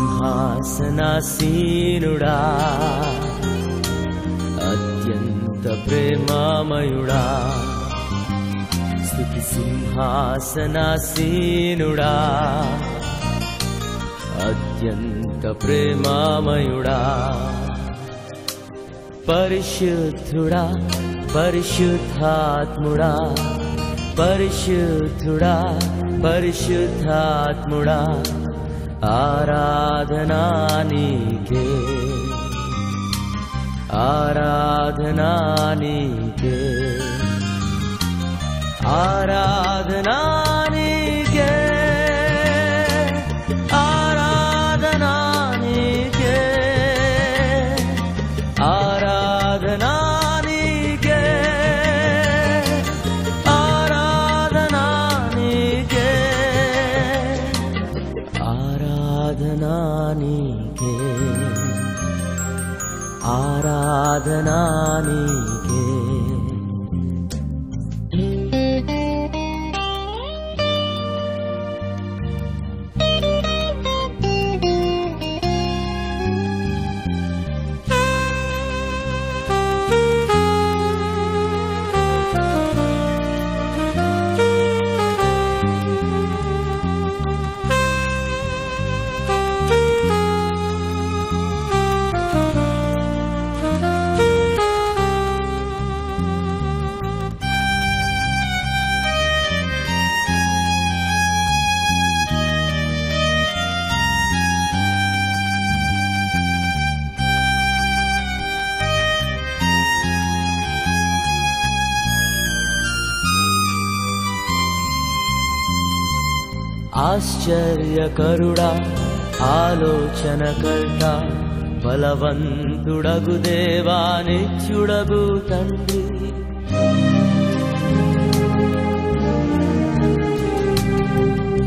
सिंहासना सीनु अत्यन्त प्रेमा मयूरा सिद्ध सिंहासना सीनु अत्यन्त प्रेमामयूरा पर्शुरा आराधना नी के आराधनानि के आराधना के आराधनानि के आ के आराधना के ఆశ్చర్యకరుడా ఆలోచనకర్త బలవంతుడగు దేవా నిత్యుడగు తండ్రి.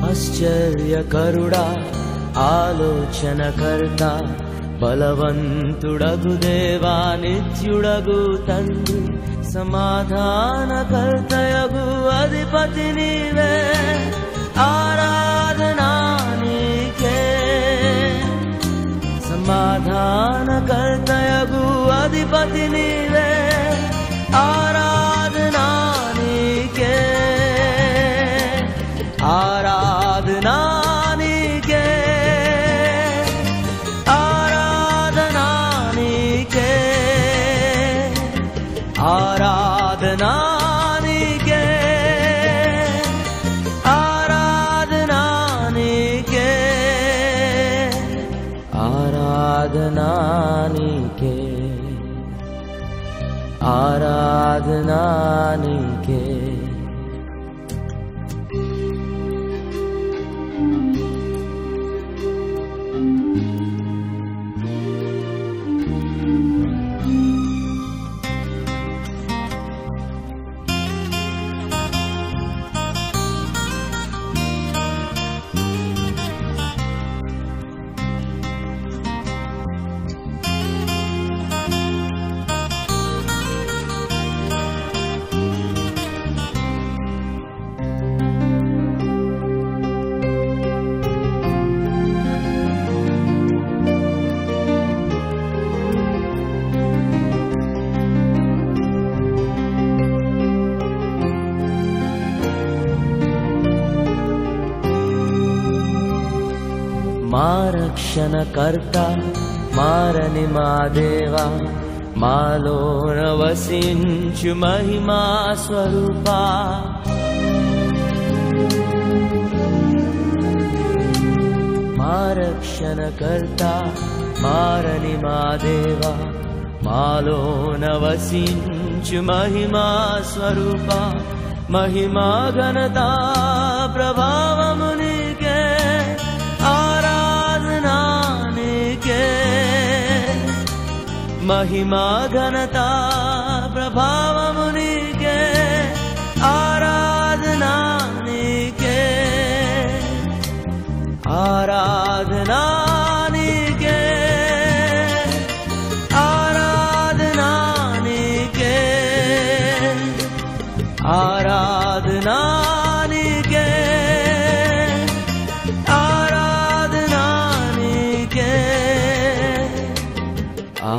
ఆశ్చర్యకరుడా ఆలోచనకర్త బలవంతుడగు దేవా నిత్యుడగు తండ్రి. సమాధానకర్తయగు అధిపతి నీవే. Yeah. आराधना मा रक्षणकर्ता मारनि क्षण कर्ता मारवा मालो नरूपा मारक्षण कर्ता मारनिदेवा मालो न वसिंच महिमा स्वरूपा। महिमा घनता प्रभा जनता प्रभामुनि के आराधना आराधना आराधनानि के आराधना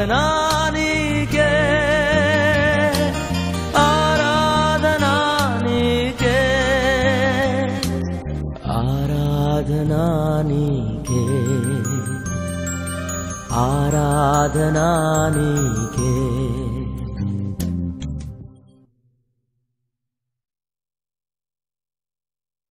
ಆರಾಧನಾನಿಗೆ ಆರಾಧನಾನಿಗೆ ಆರಾಧನಾನಿಗೆ ಆರಾಧನಾನಿಗೆ